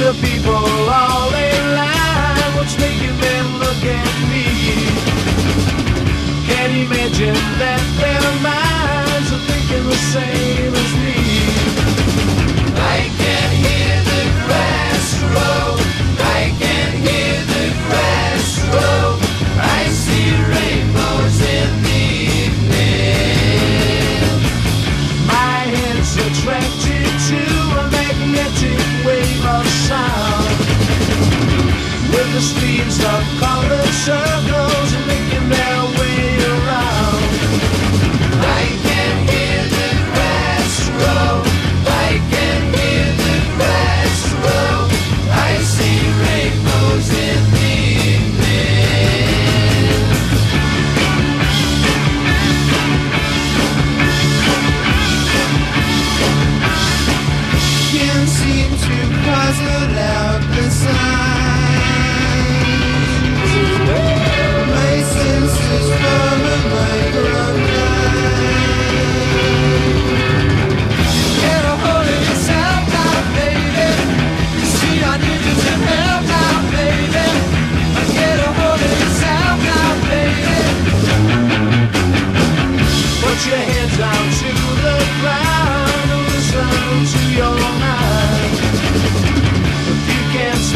the people all in line. What's making them look at me? Can't imagine that their minds are thinking the same as me. I can hear the grass grow. I can hear the grass grow. I see rainbows in the evening. My head's attracted to sound. With the streams of collar, circle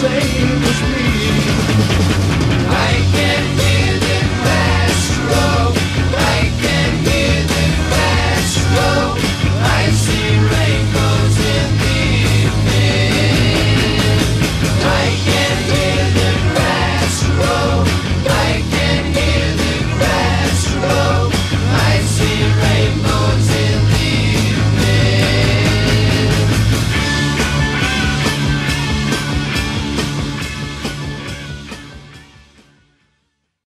same as me.